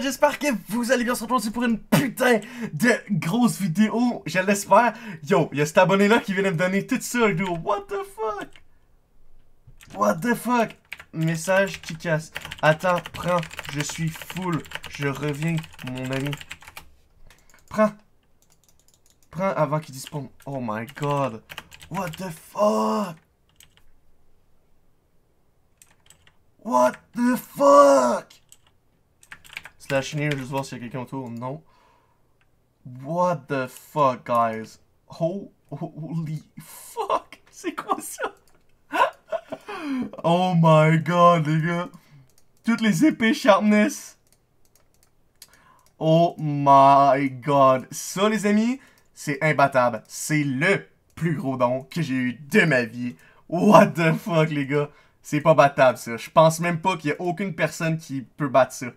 j'espère que vous allez bien se retrouver pour une putain de grosse vidéo, je l'espère. Yo, il y a cet abonné là qui vient de me donner tout ça. What the fuck? What the fuck? Message qui casse. Attends, prends, je suis full, je reviens, mon ami. Prends. Prends avant qu'il disparaisse. Oh my god. What the fuck? What the fuck? Slash near, juste voir s'il y a quelqu'un autour. Non. What the fuck, guys? Holy fuck! C'est quoi ça? oh my god, les gars. Toutes les épées sharpness. Oh my god. Ça, les amis, c'est imbattable. C'est le plus gros don que j'ai eu de ma vie. What the fuck, les gars? C'est pas battable, ça. Je pense même pas qu'il y a aucune personne qui peut battre ça.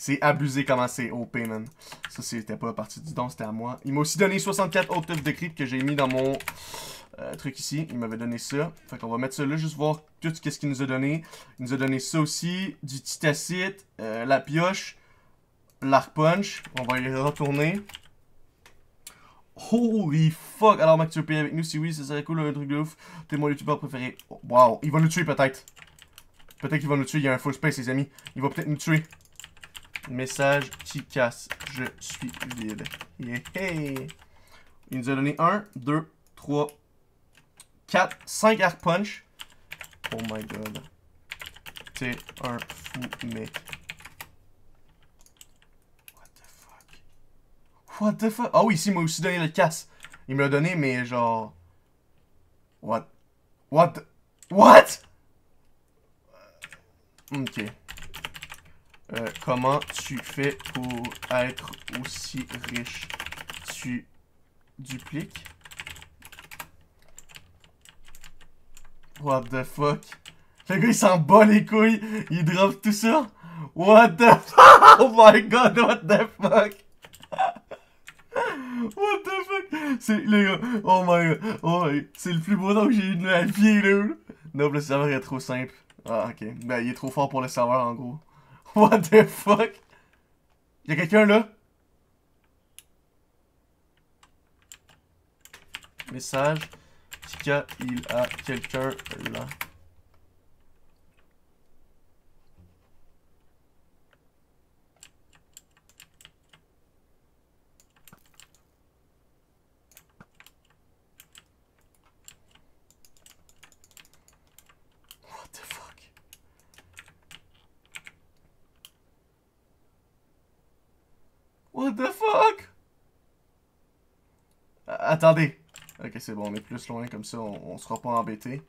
C'est abusé comment c'est OP, man. Ça, c'était pas partie du don, c'était à moi. Il m'a aussi donné 64 octaves de crypt que j'ai mis dans mon euh, truc ici. Il m'avait donné ça. Fait qu'on va mettre ça là, juste voir tout ce qu'il nous a donné. Il nous a donné ça aussi, du titacite, euh, la pioche, l'arc punch. On va y retourner. Holy fuck! Alors, Mac, tu veux payer avec nous? Si oui, ça serait cool, un truc de ouf. T'es mon youtubeur préféré. Wow, il va nous tuer peut-être. Peut-être qu'il va nous tuer, il y a un full space, les amis. Il va peut-être nous tuer. Message qui casse. Je suis vide. Yeah. Il nous a donné 1, 2, 3, 4, 5 arc punch. Oh my god. T'es un fou, mec. What the fuck? What the fuck? Ah oui, ici, il m'a aussi donné le casse. Il m'a donné, mais genre... What? What? What? Ok. Euh, comment tu fais pour être aussi riche? Tu dupliques? What the fuck? Le gars, il s'en bat les couilles. Il drop tout ça. What the fuck? Oh my god, what the fuck? What the fuck? C'est, oh my god. Oh C'est le plus beau nom que j'ai eu de ma vie, là. Non, le serveur est trop simple. Ah, ok. Ben, il est trop fort pour le serveur, en gros. What the fuck? Y'a quelqu'un là? Message. Tika, il a quelqu'un là. What the fuck? What the fuck? Attendez. Ok, c'est bon, on est plus loin, comme ça, on, sera pas embêté.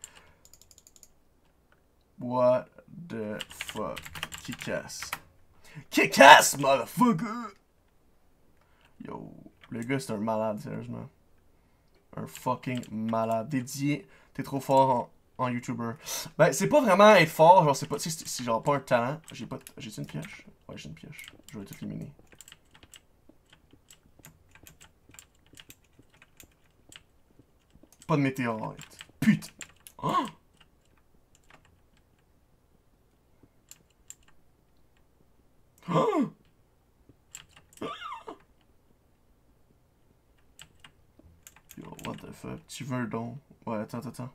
What the fuck? Qui casse, motherfucker? Yo, le gars, c'est un malade, sérieusement. Un fucking malade. Dédié, t'es trop fort en, en YouTuber. Ben, c'est pas vraiment être fort, genre, c'est pas, c'est genre pas un talent. J'ai pas, j'ai une pioche? Ouais, j'ai une pioche. Je vais tout éliminer. Pas de météorite. Putain. Oh! Yo, what the fuck? Tu veux un don? Ouais, attends, attends.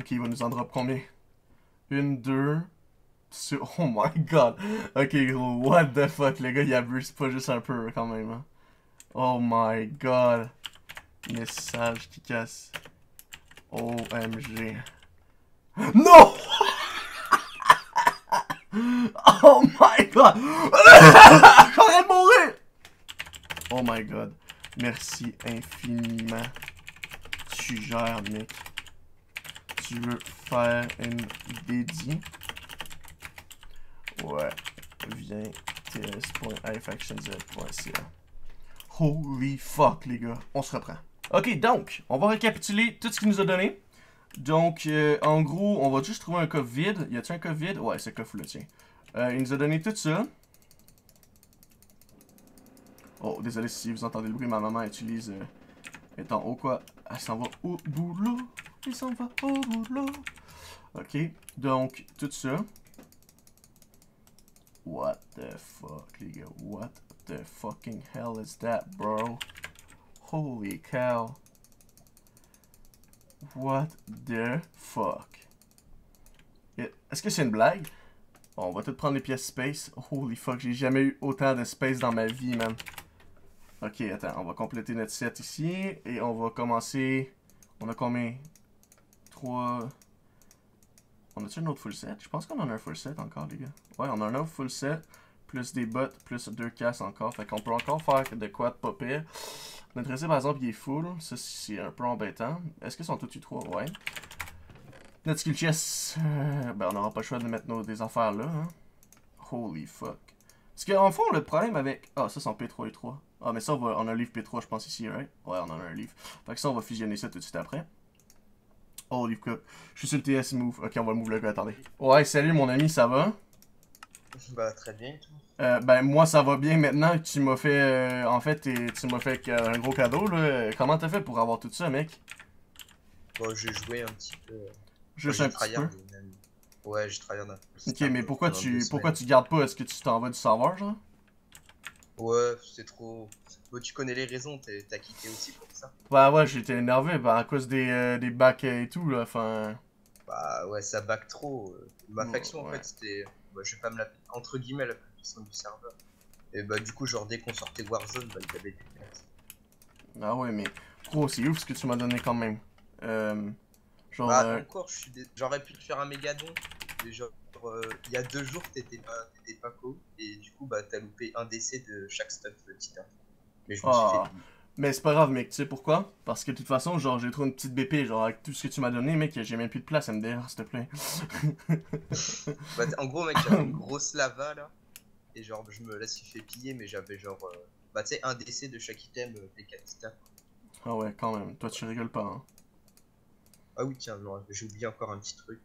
Ok, il va nous en drop combien? Une, deux... Oh my god! Ok, gros, what the fuck? Le gars, il abuse pas juste un peu, quand même, hein. Oh my god. Message qui casse. OMG. Non! oh my god! J'aurais de mourir! Oh my god. Merci infiniment. Tu gères, mec. Tu veux faire une dédie? Ouais. Viens. ts.ifactionz.ca Holy fuck, les gars. On se reprend. Ok, donc, on va récapituler tout ce qu'il nous a donné. Donc, euh, en gros, on va juste trouver un coffre vide. Y a-t-il un coffre vide? Ouais, ce coffre-là, tiens. Euh, il nous a donné tout ça. Oh, désolé si vous entendez le bruit, ma maman utilise... Euh, est en haut, quoi. Elle s'en va au boulot. Elle s'en va au boulot. Ok, donc, tout ça. the fuck, les gars? What the fucking hell is that, bro? Holy cow. What the fuck? Est-ce que c'est une blague? Bon, on va tout prendre les pièces space. Holy fuck, j'ai jamais eu autant de space dans ma vie, man. Ok, attends, on va compléter notre set ici. Et on va commencer... On a combien? 3... On a-tu un autre full set? Je pense qu'on en a un full set encore, les gars. Ouais, on a un autre full set. Plus des bottes, plus deux casses encore. Fait qu'on peut encore faire de quoi de. Notre récit, par exemple, il est full. Ça, c'est un peu embêtant. Est-ce qu'ils sont tous trois? Ouais. Notre skill chest, euh, ben on n'aura pas le choix de mettre nos, des affaires là. Hein. Holy fuck. Parce qu'en fond, le problème avec. Ah, ça c'est en P3 et 3. Ah, mais ça, on, va... on a un livre P3, je pense, ici, right? Ouais, on en a un livre. Fait que ça, on va fusionner ça tout de suite après. Holy fuck. Je suis sur le TS move. Ok, on va move le gars, attendez. Ouais, salut mon ami, ça va? Bah très bien et tout. Euh, ben moi ça va bien maintenant tu m'as fait euh, en fait tu m'as fait un gros cadeau là. Comment t'as fait pour avoir tout ça mec? Bon j'ai joué un petit peu. euh, Juste j'ai un petit peu. même. Ouais j'ai tryhard un peu. Ok mais pourquoi tu pourquoi tu gardes pas? Est-ce que tu t'en vas du serveur genre? Ouais c'est trop. Bon, tu connais les raisons, t'as quitté aussi pour ça. Ouais ouais j'étais énervé ben, à cause des, euh, des bacs et tout là. Enfin. Bah ouais ça back trop. euh. Ma faction en ouais. fait c'était. Bah, je vais pas me la. Entre guillemets la plus puissante du serveur. Et bah du coup genre dès qu'on sortait Warzone bah il y avait des places. Ah ouais mais gros c'est ouf ce que tu m'as donné quand même. Euh, genre Bah euh, encore je suis dé- j'aurais pu te faire un mégadon. Mais genre euh, il y a deux jours t'étais pas t'étais pas co et du coup bah t'as loupé un décès de chaque stuff de titan. Mais je me suis Ah. fait Mais c'est pas grave, mec, tu sais pourquoi? Parce que de toute façon, genre, j'ai trop une petite BP, genre, avec tout ce que tu m'as donné, mec, j'ai même plus de place, MDR, s'il te plaît. Bah, en gros, mec, j'avais une grosse lava là. Et genre, je me la suis fait piller, mais j'avais genre. euh, bah, tu sais, un décès de chaque item euh, P4 Titan. Ah ouais, quand même. Toi, tu rigoles pas, hein. Ah oui, tiens, non, j'ai oublié encore un petit truc.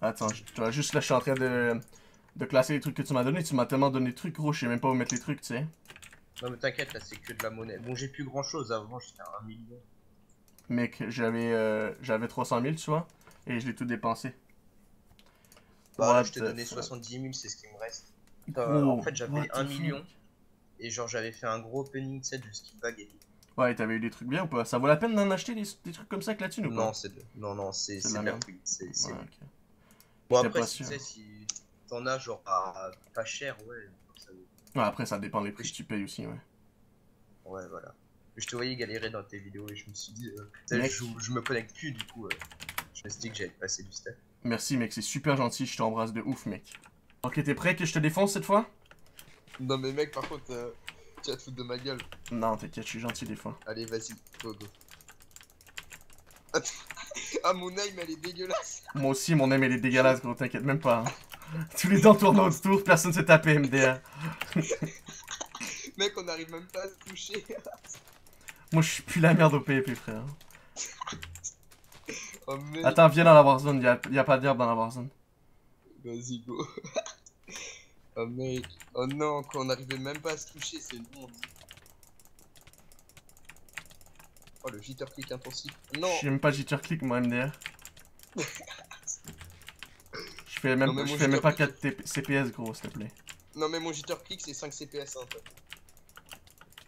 Attends, je- tu vois, juste là, je suis en train de, de classer les trucs que tu m'as donné. Tu m'as tellement donné de trucs, gros, je sais même pas où mettre les trucs, tu sais. Non, mais t'inquiète, là, c'est que de la monnaie. Bon, j'ai plus grand chose avant, j'étais à 1 million. Mec, j'avais euh, j'avais 300 000, tu vois, et je l'ai tout dépensé. Bah, What je donné fuck? 70 000, c'est ce qui me reste. Euh, en fait, j'avais what 1 the million. fuck? Et genre, j'avais fait un gros opening set de skill bag et tout. Ouais, t'avais eu des trucs bien ou pas? Ça vaut la peine d'en acheter des, des trucs comme ça avec la thune ou pas? Non, c'est de... non, non, c'est de la merde. C'est- c'est- Ouais, ok. Bon, après, pas si tu sais, si t'en as genre à pas cher, ouais. ça vaut- Ouais, après, ça dépend des prix que tu payes aussi, ouais. Ouais, voilà. Je te voyais galérer dans tes vidéos et je me suis dit, euh, Mec. je, je me connecte plus du coup. euh, je me suis dit que j'allais passer du stuff. Merci, mec, c'est super gentil, je t'embrasse de ouf, mec. Ok, t'es prêt que je te défonce cette fois? Non, mais mec, par contre, euh, tu vas te foutre de ma gueule. Non, t'inquiète, je suis gentil des fois. Allez, vas-y, go go. ah, mon aim, elle est dégueulasse. Moi aussi, mon aim, elle est dégueulasse, gros, t'inquiète même pas. hein. Tous les dents tournent autour, personne s'est tapé, MDR. Mec, on arrive même pas à se toucher. Moi, je suis plus la merde au PvP, frère. oh Attends, viens dans la Warzone, y'a y a pas d'herbe dans la Warzone. vas-y, go. oh mec, oh non, quand on arrivait même pas à se toucher, c'est honte. Oh, le jitter click intensif. Non, même pas jitter click, moi, MDR. Je fais même, Non, je fais même pas click- 4 TP CPS, gros, s'il te plaît. non, mais mon jitter click, c'est 5 CPS, hein, toi.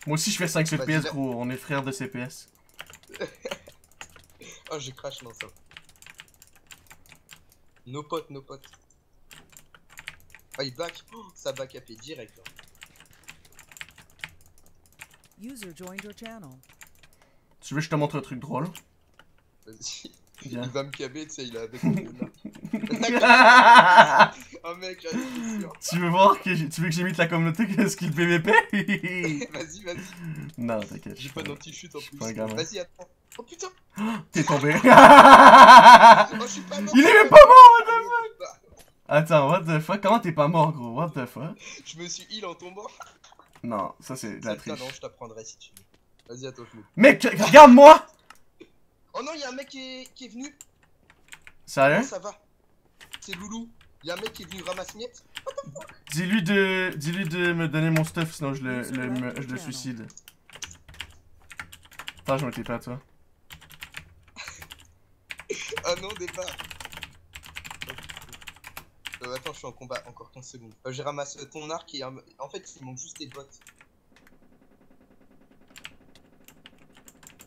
Moi aussi, je fais 5 Vas-y, CPS, gros, on est frères de CPS. Oh, j'ai crash dans ça. Nos potes, nos potes. Ah, il back. Oh, ça back up direct. hein. User joined your channel. Tu veux que je te montre un truc drôle? Vas-y. Il va me caber, tu sais, il est avec le Oh mec, sûr. tu veux voir que tu veux que j'imite la communauté que qu'il PVP? Vas-y, vas-y. non, t'inquiète. J'ai pas d'anti-chute en plus. gamin. Vas-y, attends. Oh putain. T'es tombé. Oh, je suis pas mort. Il est même pas mort, what the fuck? Attends, what the fuck? Comment t'es pas mort, gros? What the fuck? Je me suis heal en tombant. Non, ça c'est de la triche. non, je t'apprendrai si tu veux. Vas-y, attends, je me... Mec, regarde-moi! Oh non, il y a un mec qui est, qui est venu. Sérieux? Non, ça va. C'est Loulou. Il y a un mec qui est venu ramasser miette. Dis-lui de... Dis-lui de me donner mon stuff, sinon je le, le- me- je le suicide. Attends, je me pas à toi. Ah non, départ. Euh, attends, je suis en combat, encore 15 secondes. Euh, J'ai ramassé ton arc et en fait, il manque juste tes bottes.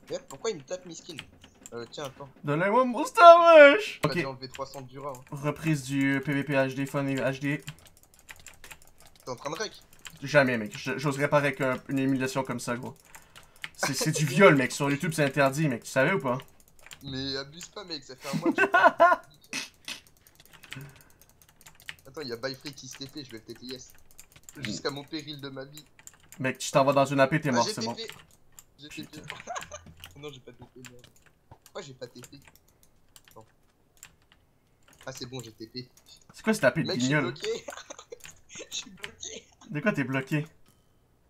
Merde, pourquoi il me tape miskin euh, Tiens, attends. Donnez-moi mon star, wesh! Ok. J'ai enlevé 300 du rat. Hein. reprise du PVP HD, Fun et HD. T'es en train de rec Jamais, mec. J'oserais pas avec un- une émulation comme ça, gros. C'est du viol, mec. Sur YouTube, c'est interdit, mec. Tu savais ou pas? Mais abuse pas, mec, ça fait un mois que Attends, il y a Byfree qui se TP, je vais le TP yes. Jusqu'à mon péril de ma vie. Mec, tu t'en vas dans une AP, t'es Ah, mort, j'ai c'est bon. Non, j'ai pas TP, merde. Pourquoi j'ai pas TP Non. Ah, c'est bon, j'ai TP. C'est quoi cette AP de guignol? Je suis bloqué De quoi t'es bloqué?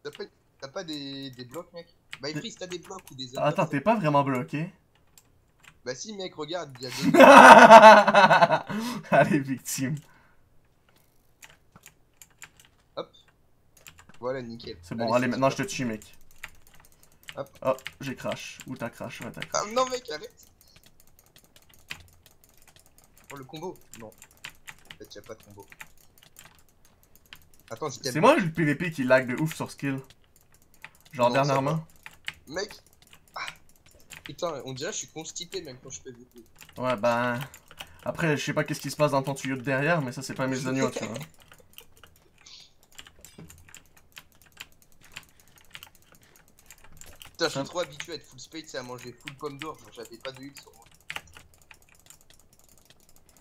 T'as pas, des, des blocs, mec? Byfree, si t'as des blocs ou des Ah, Attends, t'es pas vraiment bloqué? Bah si, mec, regarde, il y a deux... Allez, victime. voilà, nickel. C'est bon, allez, maintenant je te tue, mec. Hop. Oh, j'ai crash. Ou t'as crash, ouais, t'as crash. Ah non, mec, arrête Oh, le combo Non. En fait, y'a pas de combo. Attends, si C'est moi le PVP qui lag de ouf sur skill. Genre Non, dernièrement. Mec Ah Putain, on dirait que je suis constipé même quand je fais VP. Ouais, ben. Après, je sais pas qu'est-ce qui se passe dans ton tuyau de derrière, mais ça, c'est pas mes oignons, tu vois. Putain, je suis Hein trop habitué à être full spade, c'est à manger full pomme d'or, j'avais pas de heal sur moi.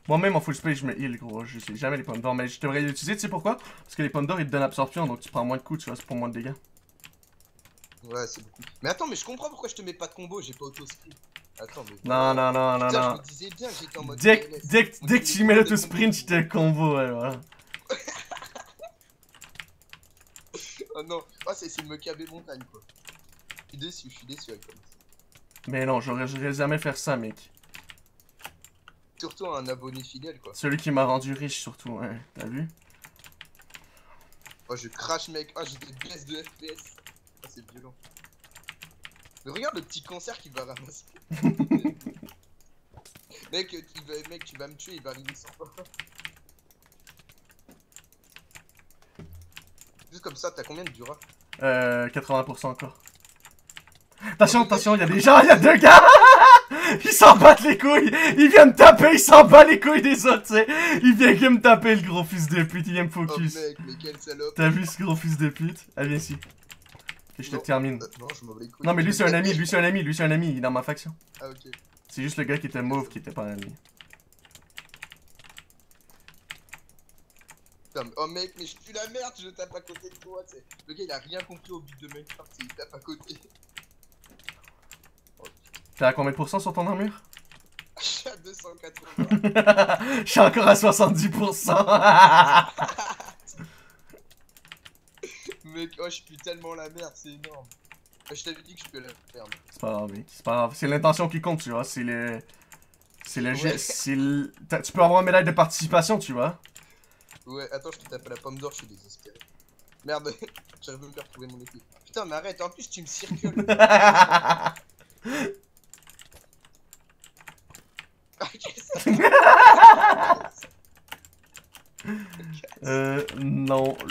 Moi-même en full space, je me heal, gros. Je sais jamais les pommes d'or, mais je devrais les utiliser, tu sais pourquoi? Parce que les pommes d'or, ils te donnent absorption, donc tu prends moins de coups, tu vois, c'est pour moins de dégâts. Ouais, c'est beaucoup. Mais attends, mais je comprends pourquoi je te mets pas de combo, j'ai pas auto-sprint. Attends, mais. Non, non, non, non, je non. me disais bien, j'étais en mode. Dès, que- dès, dès tu mets l'auto-sprint, je te combo, ouais, voilà. Oh non, oh, c'est c'est me caber montagne quoi. Je suis déçu, je suis déçu avec ça. Mais non, j'aurais jamais faire ça, mec. Surtout un abonné fidèle quoi. Celui qui m'a rendu riche, surtout, ouais. T'as vu? Oh, je crash mec, oh, j'ai des baisses de FPS. Oh, c'est violent. Mais regarde le petit cancer qu'il va ramasser. mec, tu vas, mec, tu vas me tuer, il va arriver sans toi. Juste comme ça, t'as combien de dura? Euh, 80% encore. Attention, attention, il y a des gens, il y a deux gars Ils s'en battent les couilles Ils viennent me taper, ils s'en battent les couilles des autres, tu sais Il vient que me taper, le gros fils de pute, il vient me Oh focus. mec, mais quelle salope. T'as vu ce gros fils de pute? Allez, viens ici. Et je te termine. Euh, non, je m'en bats les couilles. Non, mais lui c'est un ami, lui c'est un ami, lui c'est un ami, il est dans ma faction. Ah, ok. C'est juste le gars qui était mauve qui était pas un ami. Oh mec, mais je suis la merde, je tape à côté de toi, tu sais. Le gars, il a rien compris au but de Minecraft, il tape à côté. T'es à combien de pourcents sur ton armure? Je suis à 280. Je suis encore à 70%. mec, oh, je pue tellement la merde, c'est énorme. Euh, Je t'avais dit que je peux la perdre. C'est pas grave, mec. C'est pas grave. C'est l'intention qui compte, tu vois. C'est le. C'est le Ouais. geste. C'est le... t'as- Tu peux avoir une médaille de participation, tu vois. Ouais, attends, je te tape à la pomme d'or, je suis désespéré. Merde, j'arrive même plus à retrouver mon épée. Putain, mais arrête, en plus tu me circules. euh.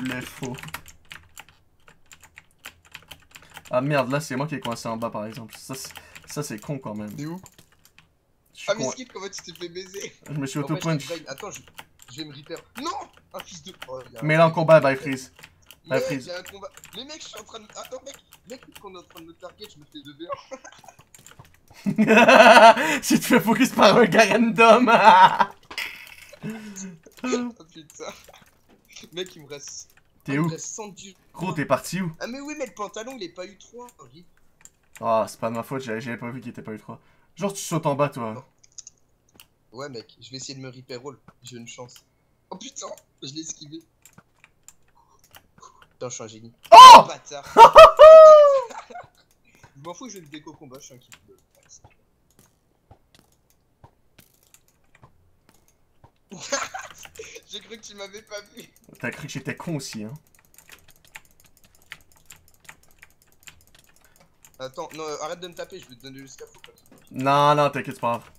Non, le faux. Ah merde, là c'est moi qui ai coincé en bas par exemple. Ça, c'est- ça c'est con quand même. T'es où? Je, suis Ah, mais con- Skip, comment tu t'es fait baiser? Je me suis auto-punch. Attends, je... je vais me repair. Non Un fils de. Oh, un- Mais là en combat, by freeze. Mec, freeze. y a un combat. Mais mec, je suis en train de. Attends, mec, mec, qu'on est en train de me target, je me fais 2v1. si tu fais focus par un gars random. Oh putain. Mec, il me reste. T'es il où me reste 100 du. Gros, t'es parti où Ah, mais oui, mais le pantalon, il est pas U3. Rip. Ah, c'est pas de ma faute, j'avais pas vu qu'il était pas eu 3. Genre, tu sautes en bas, toi. Ouais, mec, je vais essayer de me repair roll. J'ai une chance. Oh putain, je l'ai esquivé. Putain, je suis un génie. Oh Bâtard. je m'en fous, je vais le déco combat, je suis un kiff de. J'ai cru que tu m'avais pas vu. T'as cru que j'étais con aussi, hein. Attends, non, euh, arrête de me taper, je vais te donner jusqu'à faux. Non, non, t'inquiète, c'est pas grave.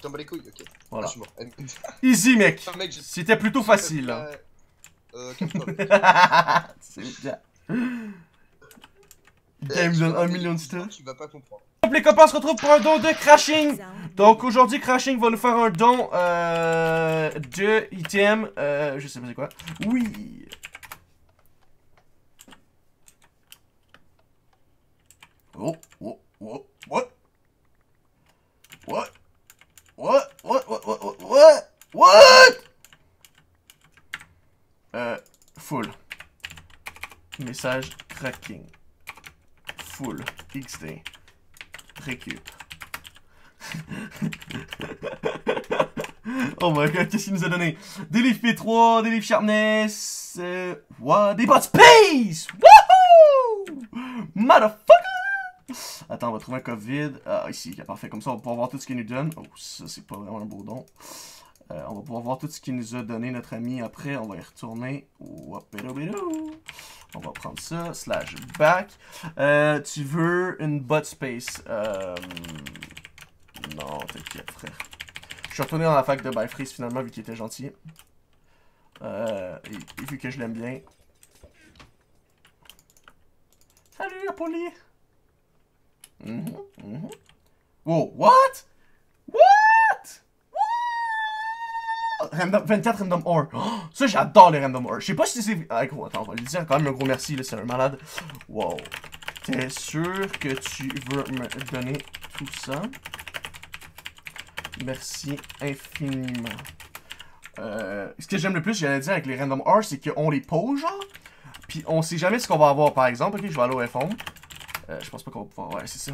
T'en bats les couilles, ok. Voilà. Ah, je suis mort. Easy, mec. Ah, C'était plutôt facile. hein. Euh, mec. C'est bien. Il me donne un million de stars. Tu vas pas comprendre. Les copains, se retrouve pour un don de Crashing. Donc aujourd'hui, Crashing va nous faire un don euh, de item. Euh, je sais pas c'est quoi. Oui. Oh, oh, oh, what? What? What? What? What? What? What? What? Full. Message cracking. Full. XD. Récup. oh my god, qu'est-ce qu'il nous a donné? Des livres P3, des livres Sharpness, euh, what? Des bots Space! Wouhou! Motherfucker! Attends, on va trouver un COVID. Ah, ici, parfait. Comme ça, on va pouvoir voir tout ce qu'il nous donne. Oh, ça, c'est pas vraiment un beau don. Euh, on va pouvoir voir tout ce qu'il nous a donné, notre ami. Après, on va y retourner. On va prendre ça, slash back. Euh, tu veux une bot space? Euh... Non, t'inquiète, frère. Je suis retourné dans la fac de Byfreeze finalement, vu qu'il était gentil. Euh, et, vu que je l'aime bien. Salut, Apolly! Mhm, mhm. Wow, what? What? What? Random, 24 random. Oh, ça, j'adore les random ore. Je sais pas si c'est. Ah, gros, attends, on va lui dire quand même un gros merci, là, c'est un malade. Wow. T'es sûr que tu veux me donner tout ça? Merci infiniment. Euh, ce que j'aime le plus, j'allais dire avec les random ore, c'est qu'on les pose, genre. Puis on sait jamais ce qu'on va avoir, par exemple. Ok, je vais aller au F11. Euh, je pense pas qu'on va pouvoir. Ouais, c'est ça.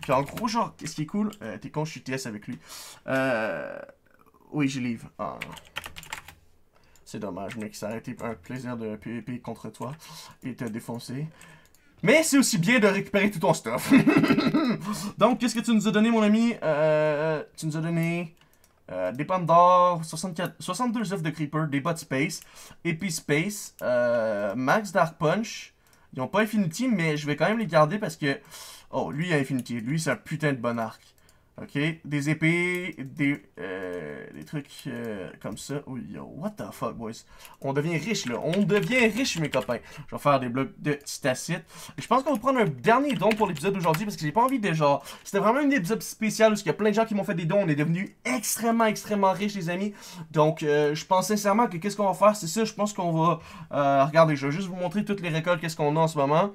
Puis en gros, genre, qu'est-ce qui est cool? Euh, T'es con, je suis TS avec lui. Euh. Oui, je livre. Ah. C'est dommage, mec. Ça a été un plaisir de PvP contre toi et te défoncer. Mais c'est aussi bien de récupérer tout ton stuff. Donc, qu'est-ce que tu nous as donné, mon ami? Euh, tu nous as donné euh, des pommes d'or, 64 62 œufs de creeper, des bots space, epi space, euh, max dark punch. Ils ont pas infinity, mais je vais quand même les garder parce que... Oh, lui il a infinity. Lui, c'est un putain de bon arc. Ok, des épées, des, euh, des trucs euh, comme ça. Oh yo, what the fuck, boys? On devient riche, là. On devient riche, mes copains. Je vais faire des blocs de titacite. Je pense qu'on va prendre un dernier don pour l'épisode d'aujourd'hui parce que j'ai pas envie de genre. C'était vraiment un épisode spécial où il y a plein de gens qui m'ont fait des dons. On est devenus extrêmement, extrêmement riches, les amis. Donc, euh, je pense sincèrement que qu'est-ce qu'on va faire, c'est ça. Je pense qu'on va. Regardez, je vais juste vous montrer toutes les récoltes, qu'est-ce qu'on a en ce moment.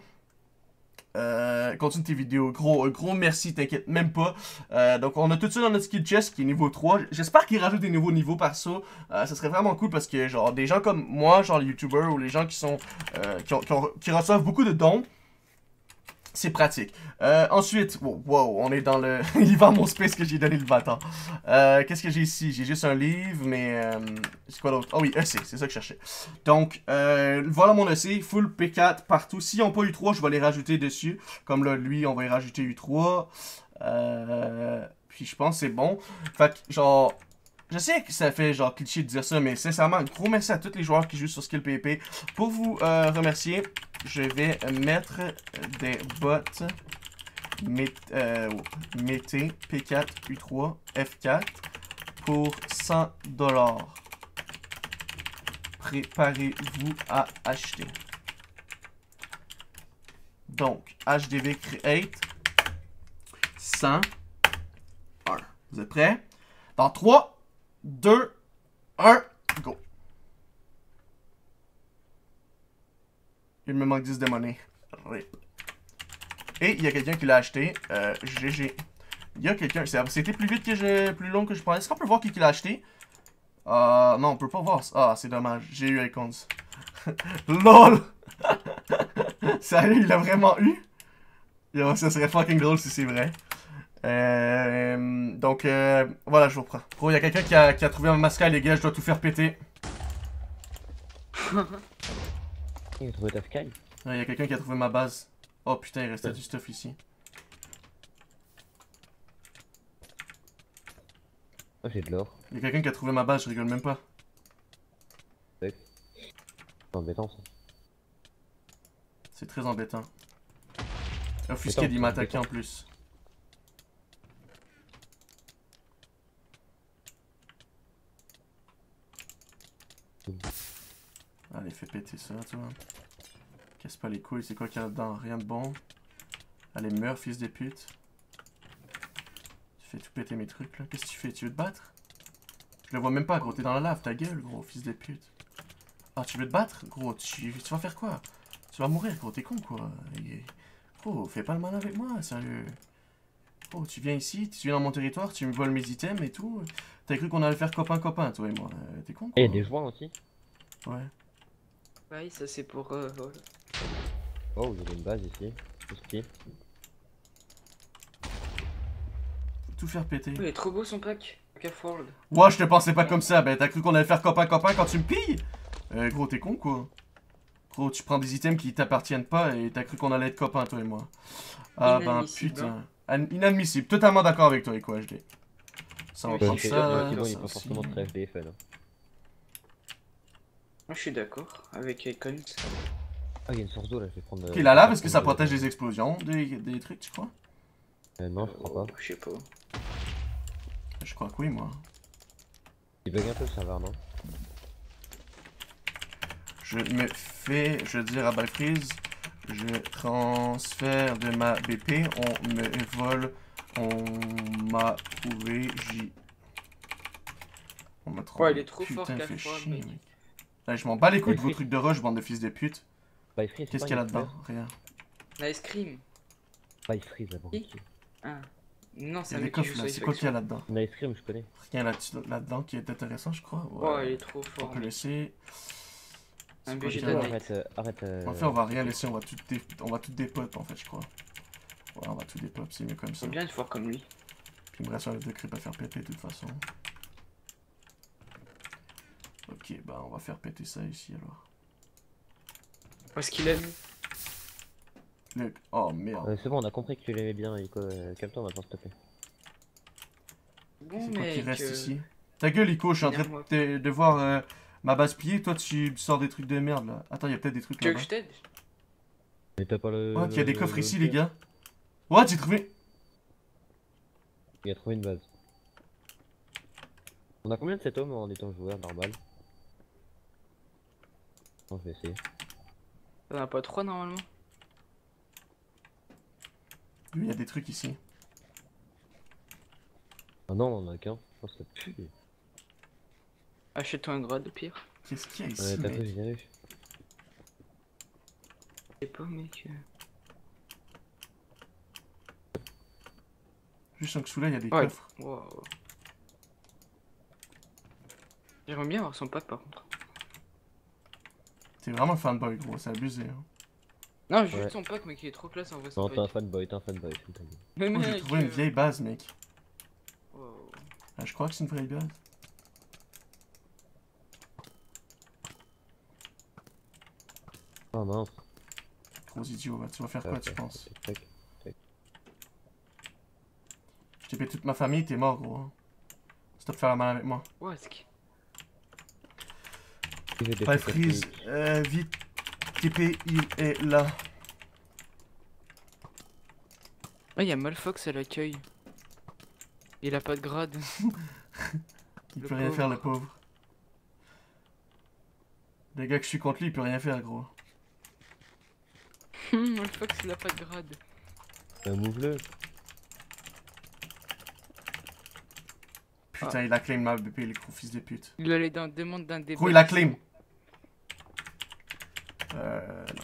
Euh, continue tes vidéos. Gros, un gros merci, t'inquiète même pas. Euh, donc, on a tout ça dans notre skill chest qui est niveau 3. J'espère qu'ils rajoutent des nouveaux niveaux par ça. Euh, ça serait vraiment cool parce que, genre, des gens comme moi, genre les youtubeurs ou les gens qui sont. euh, qui, qui reçoivent beaucoup de dons. C'est pratique. Euh, ensuite, wow, wow, on est dans le. Il vend mon space que j'ai donné le bâtard. Euh, Qu'est-ce que j'ai ici? J'ai juste un livre, mais. euh, c'est quoi d'autre? Oh oui, EC, c'est ça que je cherchais. Donc, voilà mon EC, full P4 partout. S'ils n'ont pas U3, je vais les rajouter dessus. Comme là, lui, on va y rajouter U3. Euh, puis je pense que c'est bon. Fait que, genre. Je sais que ça fait genre cliché de dire ça, mais sincèrement, gros merci à tous les joueurs qui jouent sur Skill PP. Pour vous remercier, je vais mettre des bots. Met, euh, mettez P4, U3, F4 pour 100 dollars. Préparez-vous à acheter. Donc, HDV Create 100 1. Vous êtes prêts? Dans 3, 2, 1, go! Il me manque 10 de monnaie. Et il y a quelqu'un qui l'a acheté. Euh, GG. Il y a quelqu'un. C'était plus vite que je. plus long que je pensais. Est-ce qu'on peut voir qui, l'a acheté? Euh, non, on peut pas voir. Ah, c'est dommage. J'ai eu Icons. LOL! Sérieux, il l'a vraiment eu? Yo, ça serait fucking drôle si c'est vrai. Euh, donc, euh, voilà, je vous reprends. Gros, il y a quelqu'un qui a, qui a trouvé un masque, les gars, je dois tout faire péter. Il a trouvé ta sky. Ouais, Il y a quelqu'un qui a trouvé ma base. Oh putain, il restait du stuff ici. Oh, j'ai de l'or. Il y a quelqu'un qui a trouvé ma base, je rigole même pas. C'est embêtant ça. C'est très embêtant. Offusqué, il m'a attaqué en plus. Fais péter ça, toi. Casse pas les couilles, c'est quoi qu'il y a là-dedans? Rien de bon? Allez, meurs, fils de pute. Tu fais tout péter mes trucs, là. Qu'est-ce que tu fais? Tu veux te battre? Je le vois même pas, gros. T'es dans la lave, ta gueule, gros, fils de pute. Ah, tu veux te battre? Gros, tu, tu vas faire quoi? Tu vas mourir, gros, t'es con, quoi. Et- Gros, fais pas le mal avec moi, sérieux. Gros, tu viens ici, tu viens dans mon territoire, tu me voles mes items et tout. T'as cru qu'on allait faire copain-copain, toi et moi. Euh, T'es con, Et quoi. a des joints aussi. Ouais. Ouais, ça c'est pour. euh. Oh, il y a une base ici. Tout ce qui est. Tout faire péter. Il est trop beau son pack. World. Ouah, je te pensais pas comme ça, ben t'as cru qu'on allait faire copain-copain quand tu me pilles Euh, gros, t'es con, quoi. Gros, tu prends des items qui t'appartiennent pas et t'as cru qu'on allait être copains, toi et moi. Ah ben, putain. An- Inadmissible, totalement d'accord avec toi, et quoi, HD. Ça, on fait- ça. ouais, il ça pas forcément très hein. Moi je suis d'accord avec Icons. Ah, il y a une source d'eau là, je vais prendre. Ok, la lave, est-ce que ça protège des explosions, des, des trucs, tu crois? Euh, non, je crois pas. Je sais pas. Je crois que oui, moi. Il bug un peu le serveur, non? Je me fais, je veux dire à Balfreeze, je transfère de ma BP, on me vole, on m'a trouvé, j'y... On m'a trouvé. Ouais, il est trop Putain, fort, fait Cafroid, chier, mec. Ouais, je m'en bats les couilles de vos Balfreeze. trucs de rush, bande de fils de pute. Freeze, Qu'est-ce qu'il y a là-dedans Rien. Nice Cream. By Freeze, d'abord. Qui Ah. Non, Il c'est y un a des coffres là, c'est quoi qu'il y a là-dedans Nice Cream, je connais. Rien là-dedans qui est intéressant, je crois. Oh, il est trop On fort. peut mec. laisser. Un là. Arrête, euh, arrête. euh, En fait, on va rien laisser, on va tout, dé... on va tout dépop en fait, je crois. Ouais, on va tout dépop, c'est mieux comme ça. C'est bien de voir comme lui. Puis il me reste un de creep à faire péter de toute façon. Ok, bah on va faire péter ça ici alors. Où est-ce qu'il a mis Le... Oh merde. euh, c'est bon, on a compris que tu l'aimais bien, Ico. Euh, Calme-toi maintenant, s'il te plaît. C'est quoi qui reste euh, ici? Ta gueule, Ico, je suis en train de, de voir euh, ma base pliée. Toi, tu sors des trucs de merde là. Attends, il y a peut-être des trucs Tu veux que je t'aide? Mais t'as pas le. What, il y a des coffres le- ici, le- les gars. What, j'ai trouvé. Il a trouvé une base. On a combien de cet homme en étant joueur normal? Je vais essayer. T'en as pas trois normalement Il y a des trucs ici. Ah non, on en a qu'un. Je pense que ça pue. Achète-toi un grade au pire. Qu'est-ce qu'il y a ici, Ouais, t'as vu, j'ai vu. Je sais pas, mec. euh. Juste en dessous là, il y a des Ouais. coffres. Wow. J'aimerais bien avoir son pack par contre. T'es vraiment fanboy, gros, c'est abusé. Hein. Non, juste Ouais. son pack, mec, il est trop classe en vrai. Non, t'es un fanboy, t'es un fanboy. Mais Oh, j'ai trouvé une euh, vieille base, mec? wow. Ah, je crois que c'est une vraie base. Ah mince. Gros idiot, bah, tu vas faire quoi, tu penses? Je t'ai fait toute ma famille, t'es mort, gros. hein. Stop faire la mal avec moi. Est-ce J'ai Pas freeze, euh, vite. TP, il est là. Ah, il y a Malfox à l'accueil. Il a pas de grade. Il Le peut rien faire, le pauvre. Le gars que je suis contre lui, il peut rien faire, gros. Malfox, il a pas de grade. Euh, Move-le. Putain, il a claim ma BP, les gros fils de pute. Il allait dans demande d'un débat. Gros, il a claim. Euh, non.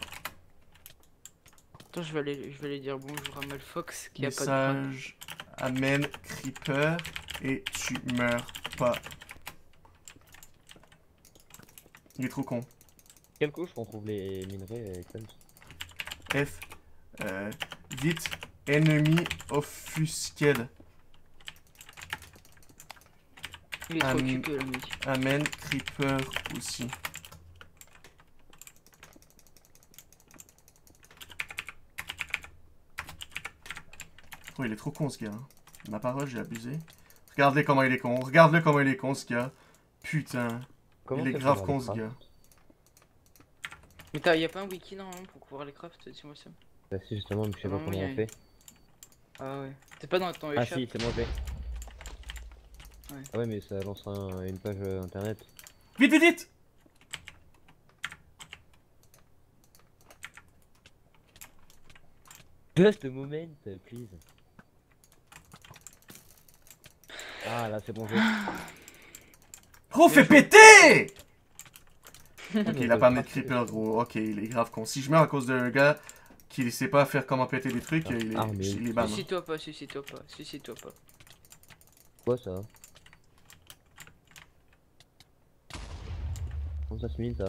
Attends, je vais aller, je vais aller dire bonjour à Malfox qui a pas de. Message, amène Creeper et tu meurs pas. Il est trop con. Quelle couche qu'on trouve les minerais Sons F. Euh, vite. Ennemi offusqued. Il est trop Am- occupé, mec. Amène Creeper aussi. Oh, il est trop con ce gars. hein. Ma parole, j'ai abusé. Regarde-le comment il est con. Regarde-le comment il est con ce gars. Putain. il est grave con ce gars. crafts Mais t'as, y a pas un wiki normalement pour pouvoir les craft, dis-moi ça. Bah si justement, mais je sais pas comment on fait. Ah ouais. T'es pas dans ton Ah si, c'est l'ai. Ah ouais, mais ça lance une page euh, internet. Vite, vite, vite Just moment, please. Ah là, c'est bon. Je... Gros, fais péter ah, Ok, il a pas mis de creeper, gros. Ok, il est grave con. Si je meurs à cause d'un gars qui ne sait pas faire comment péter des trucs, ah, il est, ah, mais... est. Suicide-toi pas, suicide-toi pas, suicide-toi pas. Quoi ça? Comment ça se mine ça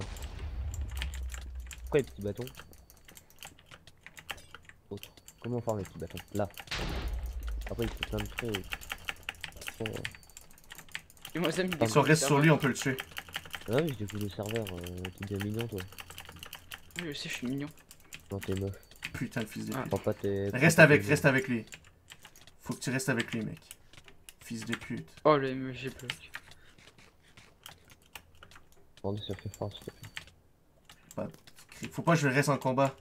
Pourquoi les petits bâtons Autre. Comment on forme les petits bâtons Là. Après il faut plein de trucs. Oh. Et moi, ça me Si on reste sur lui, on peut le tuer. Ah oui, je découvre le serveur, euh, t'es bien mignon toi. Oui, je sais, je suis mignon. Non t'es moche. Putain de fils de Ah. pute. Pas tes... Reste avec, tes- reste avec lui. Faut que tu restes avec lui, mec. Fils de pute. Oh, le MG fort s'il te plaît. Faut pas que je reste en combat.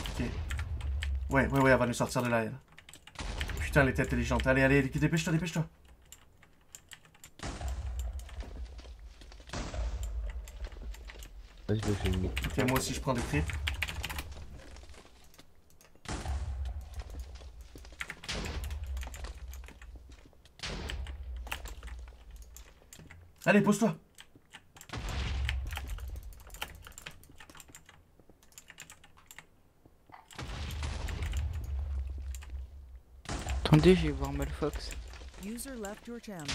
Ok. Ouais, ouais, ouais, elle va nous sortir de là, elle. Putain, elle était intelligente. Allez, allez, dépêche-toi, dépêche-toi. Vas-y, une Ok, moi aussi, je prends des creeps. Allez, pose-toi. Attendez, je vais voir Malfox. User left your channel.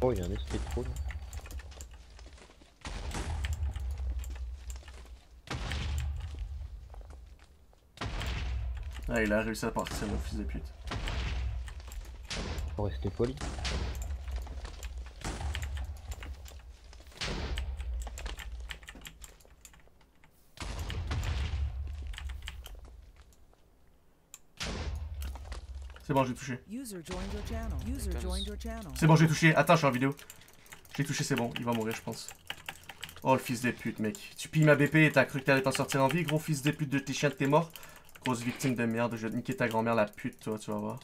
Oh, il y a un esprit de trop Ah, il a réussi à partir, le fils de pute. Faut rester poli. C'est bon, j'ai touché. C'est bon, j'ai touché. Attends, je suis en vidéo. J'ai touché, c'est bon. Il va mourir, je pense. Oh, le fils de pute, mec. Tu pilles ma BP et t'as cru que t'allais t'en sortir en vie, gros fils de pute de tes chiens, t'es mort? Grosse victime de merde. Je vais te niquer ta grand-mère, la pute, toi, tu vas voir.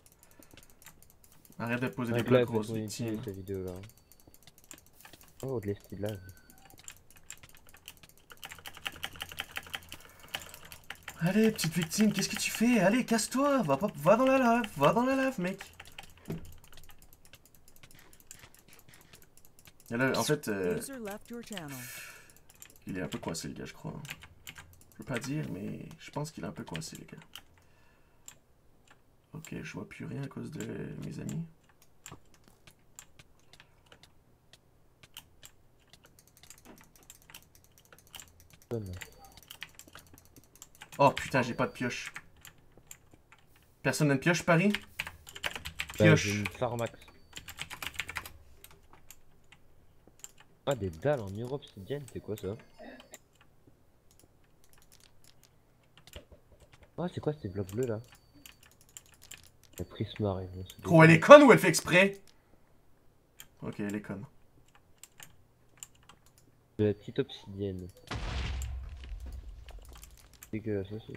Arrête de poser des Donc là, blocs, il faut grosse qu'on victime. utilise cette vidéo là. Oh, de. Allez, petite victime, qu'est-ce que tu fais? Allez, casse-toi. Va, pas... va dans la lave. Va dans la lave, mec. Et là, en fait, euh, il est un peu coincé, le gars, je crois. Peux pas dire, mais je pense qu'il est un peu coincé, les gars. Ok, je vois plus rien à cause de mes amis. Oh putain, j'ai pas de pioche. Personne n'a une pioche, Paris? Bah, Pioche. une. Ah, des dalles en obsidienne, c'est quoi ça? Ah, c'est quoi ces blocs bleus là? La prisma arrive. Gros, elle est conne ou elle fait exprès? Ok, elle est conne. De la petite obsidienne. Dégueulasse, ça c'est.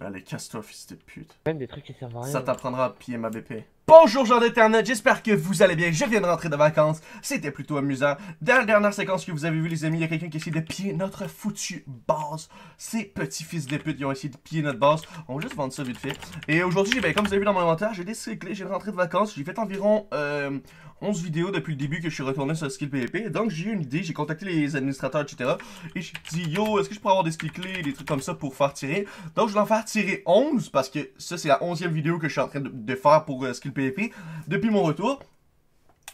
Allez, casse-toi, fils de pute. Même des trucs qui servent à rien. Ça t'apprendra à piller ma BP. Bonjour gens d'internet, j'espère que vous allez bien. Je viens de rentrer de vacances, c'était plutôt amusant. Dans la dernière séquence que vous avez vu les amis, il y a quelqu'un qui a essayé de piller notre foutue base. Ces petits fils de pute, ils ont essayé de piller notre base. On va juste vendre ça vite fait. Et aujourd'hui, ben, comme vous avez vu dans mon inventaire, j'ai décyclé, j'ai rentré de vacances. J'ai fait environ euh, 11 vidéos depuis le début que je suis retourné sur Skill PvP. Donc j'ai eu une idée, j'ai contacté les administrateurs, etc. Et j'ai dit, yo, est-ce que je pourrais avoir des skill clés, des trucs comme ça pour faire tirer? Donc je vais en faire tirer 11 parce que ça c'est la 11e vidéo que je suis en train de, de faire pour euh, Skill Depuis mon retour.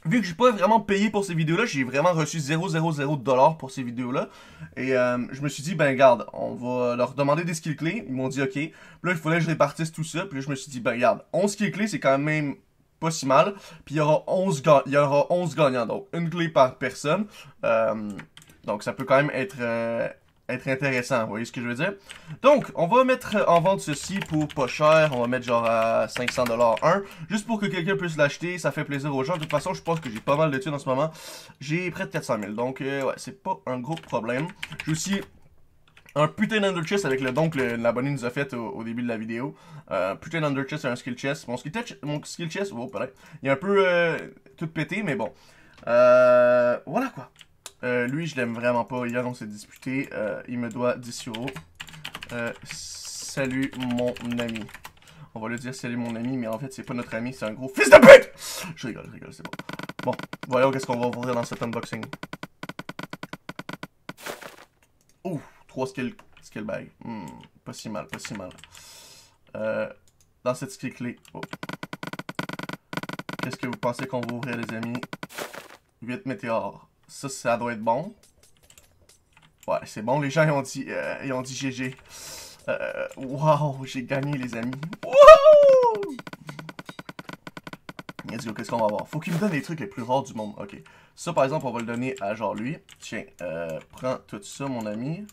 Vu que j'ai pas vraiment payé pour ces vidéos-là, j'ai vraiment reçu 000 dollars pour ces vidéos-là. Et euh, je me suis dit, ben garde, on va leur demander des skills clés. Ils m'ont dit, ok. Là, il fallait que je répartisse tout ça. Puis je me suis dit, ben garde, 11 skills clés, c'est quand même pas si mal. Puis il y aura 11, ga- il y aura 11 gagnants, donc une clé par personne. Euh, donc ça peut quand même être, euh, être intéressant, vous voyez ce que je veux dire? Donc, on va mettre en vente ceci pour pas cher. On va mettre genre à 500$ un. Juste pour que quelqu'un puisse l'acheter. Ça fait plaisir aux gens. De toute façon, je pense que j'ai pas mal de thunes en ce moment. J'ai près de 400 000. Donc, euh, ouais, c'est pas un gros problème. J'ai aussi un putain d'under chest avec le don que l'abonné nous a fait au, début de la vidéo. Euh, putain d'under chest et un skill chest. Mon skill, chest- mon skill chest, oh. Il est un peu euh, tout pété, mais bon. Euh, voilà quoi. Euh, lui, je l'aime vraiment pas. Hier, on s'est disputé. Euh, il me doit 10 euros. Euh, salut mon ami. On va lui dire salut mon ami, mais en fait, c'est pas notre ami, c'est un gros fils de pute! Je rigole, je rigole, c'est bon. Bon, voyons qu'est-ce qu'on va ouvrir dans cet unboxing. Ouh, 3 skill, skill bag. Hmm, pas si mal, pas si mal. Dans cette skill clé. Oh. Qu'est-ce que vous pensez qu'on va ouvrir, les amis? 8 météores. Ça, ça doit être bon. Ouais, c'est bon. Les gens, ils ont dit, euh, ils ont dit GG. Euh, wow, j'ai gagné, les amis. Wow! Let's go, qu'est-ce qu'on va avoir? Faut qu'il me donne les trucs les plus rares du monde. Ok. Ça, par exemple, on va le donner à genre lui. Tiens, euh, prends tout ça, mon ami.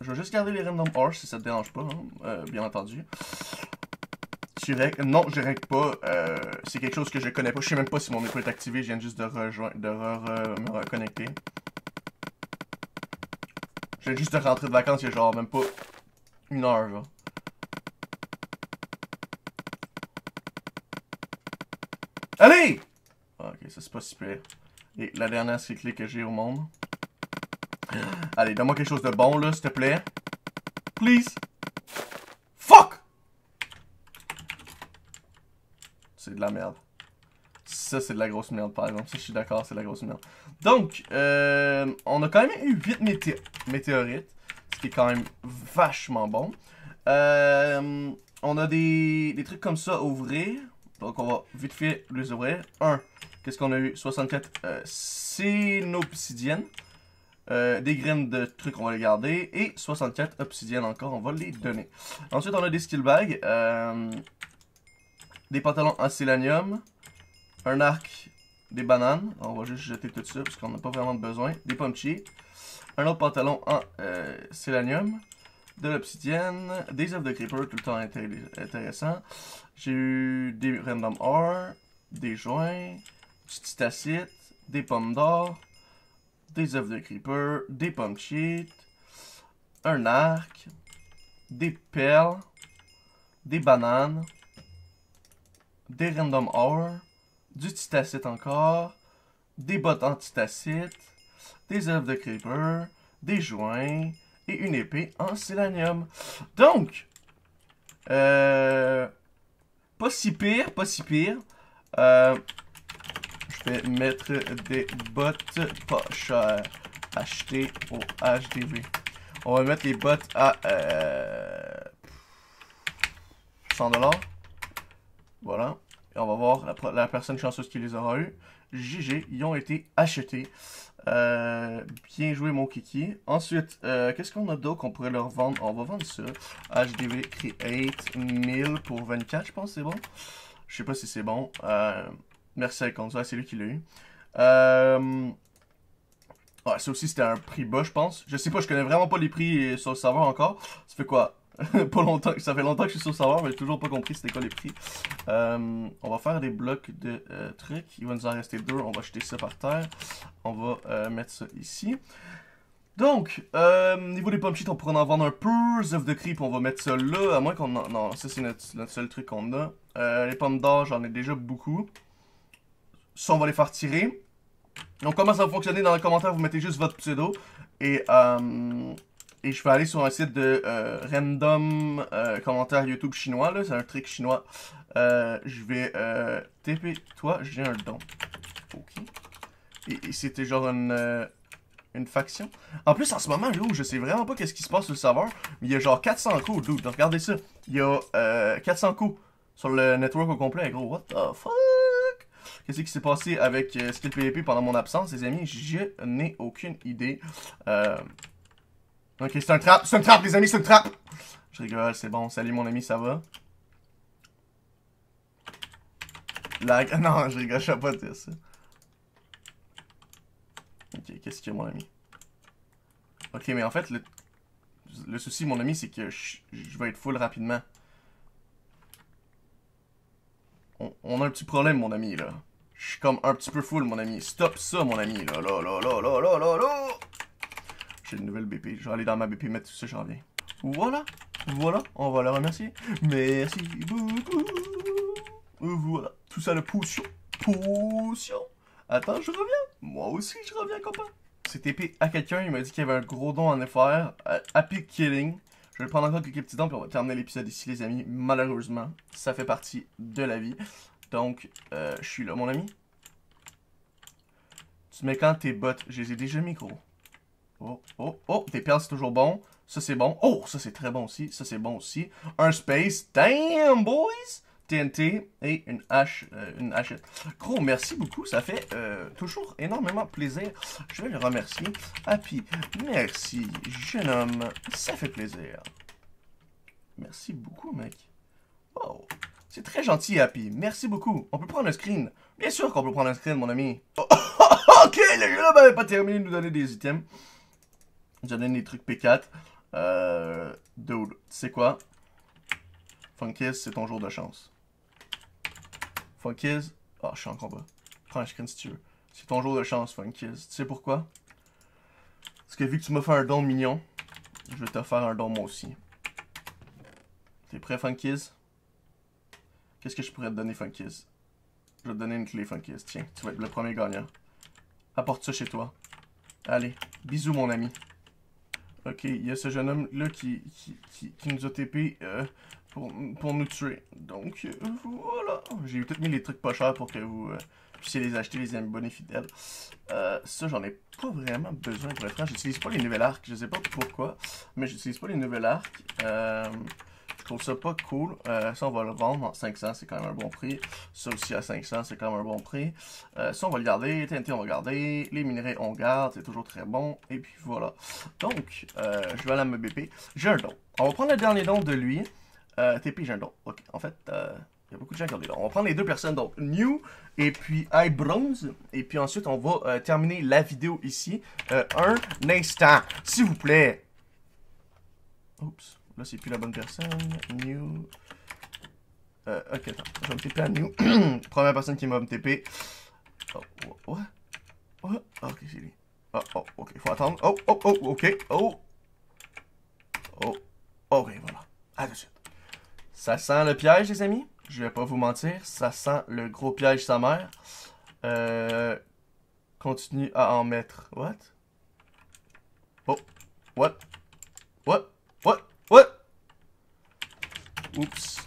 Je vais juste garder les random ores si ça te dérange pas, hein, euh, bien entendu. Non, je règle pas. Euh, c'est quelque chose que je connais pas. Je sais même pas si mon micro est activé. Je viens juste de, rejoindre, de re- re- me reconnecter. Je viens juste de rentrer de vacances il y a genre même pas une heure, genre. Allez! Ah, ok, ça c'est pas si pire. Et la dernière c'est clé que j'ai au monde. Allez, donne-moi quelque chose de bon là, s'il te plaît. Please. Fuck! C'est de la merde. Ça, c'est de la grosse merde, par exemple. Ça, je suis d'accord, c'est de la grosse merde. Donc, euh, on a quand même eu 8 mété- météorites, ce qui est quand même vachement bon. Euh, on a des, trucs comme ça à ouvrir. Donc, on va vite fait les ouvrir. 1. Qu'est-ce qu'on a eu? 64 euh. Euh, des graines de trucs, on va les garder. Et 64 obsidiennes encore, on va les donner. Ensuite, on a des skill bags. euh, des pantalons en sélénium. Un arc, des bananes. On va juste jeter tout ça parce qu'on n'a pas vraiment besoin. Des pommes cheats. Un autre pantalon en euh. De l'obsidienne. Des œufs de creeper, tout le temps inté- intéressant. J'ai eu des random ore. Des joints. Du titacite. Des pommes d'or. Des œufs de creeper. Des pommes cheats. Un arc. Des perles. Des bananes. Des random ore du titacite encore, des bottes en titacite, des œufs de creeper, des joints et une épée en sélénium. Donc, euh, pas si pire, pas si pire. Euh, je vais mettre des bottes pas chères achetées au HDV. On va mettre les bottes à euh, 100$. Voilà. Et on va voir la, personne chanceuse qui les aura eu. GG, ils ont été achetés. Euh, bien joué mon kiki. Ensuite, euh, qu'est-ce qu'on a d'autre qu'on pourrait leur vendre? On va vendre ça. HDV Create 1000 pour 24, je pense c'est bon. Je sais pas si c'est bon. Euh, merci à Conza, c'est lui qui l'a eu. Euh, ouais, ça aussi c'était un prix bas, je pense. Je sais pas, je connais vraiment pas les prix sur le serveur encore. Ça fait quoi? Pas longtemps, ça fait longtemps que je suis sur le serveur, mais j'ai toujours pas compris c'était quoi les prix. Euh, on va faire des blocs de euh, trucs. Il va nous en rester deux. On va jeter ça par terre. On va euh, mettre ça ici. Donc, niveau des pommes cheats, on pourrait en vendre un peu. œufs de creep, on va mettre ça là. À moins qu'on. Non, ça c'est notre, notre seul truc qu'on a. Les pommes d'or, j'en ai déjà beaucoup. Ça, on va les faire tirer. Donc, comment ça va fonctionner? Dans les commentaires, vous mettez juste votre pseudo. Et, et je vais aller sur un site de euh, random euh, commentaires YouTube chinois. là. C'est un trick chinois. Euh, je vais euh, TP. Toi, j'ai un don. Ok. Et, c'était genre une, une faction. En plus, en ce moment, là, je sais vraiment pas qu'est-ce qui se passe sur le serveur, mais il y a genre 400 coups, dude. Regardez ça. Il y a euh, 400 coups sur le network au complet. Gros, what the fuck? Qu'est-ce qui s'est passé avec Skill PvP pendant mon absence, les amis? Je n'ai aucune idée. Euh... Ok, c'est un trap. C'est un trap, les amis, c'est une trap! Je rigole, c'est bon. Salut, mon ami, ça va? Lag. Non, je rigole, je vais pas dire ça. Ok, qu'est-ce qu'il y a, mon ami? Ok, mais en fait, le, le souci, mon ami, c'est que je, je vais être full rapidement. On, on a un petit problème, mon ami, là. Je suis comme un petit peu full, mon ami. Stop ça, mon ami, là, là, là, là, là, là, là, là. J'ai une nouvelle BP. Je vais aller dans ma BP, mettre tout ça, j'en reviens. Voilà. Voilà. On va la remercier. Merci beaucoup. Voilà. Tout ça, le potion. Potion. Attends, je reviens. Moi aussi, je reviens, copain. C'est TP à quelqu'un. Il m'a dit qu'il y avait un gros don en FR. euh, Happy Killing. Je vais prendre encore quelques petits dons, puis on va terminer l'épisode ici, les amis. Malheureusement, ça fait partie de la vie. Donc, euh, je suis là, mon ami. Tu mets quand tes bottes? Je les ai déjà mis, gros. Oh, oh, oh, tes perles, c'est toujours bon. Ça, c'est bon. Oh, ça, c'est très bon aussi. Ça, c'est bon aussi. Un space. Damn, boys! TNT et une hache, euh, une hachette. Gros, merci beaucoup. Ça fait euh, toujours énormément plaisir. Je vais le remercier. Happy, merci, jeune homme. Ça fait plaisir. Merci beaucoup, mec. Wow. C'est très gentil, Happy. Merci beaucoup. On peut prendre un screen. Bien sûr qu'on peut prendre un screen, mon ami. ok, le jeu là m'avait pas terminé de nous donner des items. A donné des trucs P4. Euh. Dude, tu sais quoi? Funkiz, c'est ton jour de chance. Funkiz. Ah, je suis en combat. Prends un screen si tu veux. C'est ton jour de chance, Funkiz. Tu sais pourquoi? Parce que vu que tu m'as fait un don mignon, je vais te faire un don moi aussi. T'es prêt, Funkiz? Qu'est-ce que je pourrais te donner, Funkiz? Je vais te donner une clé, Funkiz. Tiens, tu vas être le premier gagnant. Apporte ça chez toi. Allez, bisous, mon ami. Ok, il y a ce jeune homme-là qui, qui, qui, nous a TP euh, pour, pour nous tuer. Donc, euh, voilà. J'ai peut-être mis les trucs pas chers pour que vous euh, puissiez les acheter, les amis bons et fidèles. Euh, ça, j'en ai pas vraiment besoin, pour être franc. J'utilise pas les nouvelles arcs. Je sais pas pourquoi, mais j'utilise pas les nouvelles arcs. Trouve ça pas cool. Euh, ça, on va le vendre en 500, c'est quand même un bon prix. Ça aussi à 500, c'est quand même un bon prix. Euh, ça, on va le garder. TNT, on va le garder. Les minerais, on garde. C'est toujours très bon. Et puis voilà. Donc, euh, je vais à ma BP. J'ai un don. On va prendre le dernier don de lui. Euh, TP, j'ai un don. Ok, en fait, euh, il y a beaucoup de gens qui ont des dons. On va prendre les deux personnes, donc New et puis High Bronze. Et puis ensuite, on va terminer la vidéo ici. Un instant, s'il vous plaît. Oups. Là, c'est plus la bonne personne. New. Euh, ok, attends. Je vais me TP à New. Première personne qui m'a me TP. Oh, what? What? Ah, ok, c'est lui. Oh, oh, ok, faut attendre. Oh, oh, oh, ok. Oh. Oh. Ok, voilà. À tout de suite. Ça sent le piège, les amis? Je vais pas vous mentir. Ça sent le gros piège, sa mère. Euh. Continue à en mettre. What? Oh. What? What? What? Oups.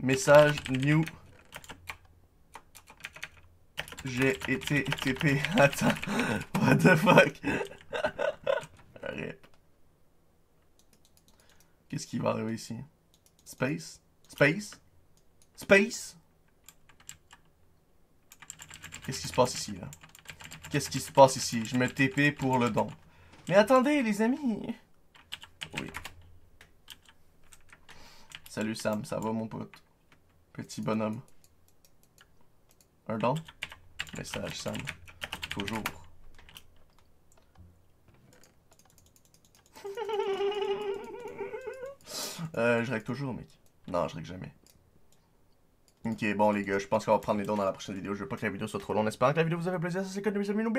Message new. J'ai été TP. Attends. What the fuck? Qu'est-ce qui va arriver ici? Space? Space? Space? Qu'est-ce qui se passe ici, là? Qu'est-ce qui se passe ici? Je me TP pour le don. Mais attendez, les amis! Oui. Salut Sam, ça va mon pote? Petit bonhomme. Un don? Message Sam. Toujours. euh, je règle toujours, mec. Non, je règle jamais. Ok, bon les gars, je pense qu'on va prendre les dons dans la prochaine vidéo. Je veux pas que la vidéo soit trop longue. Espérant que la vidéo vous a fait plaisir. Ça c'est que mes amis. Un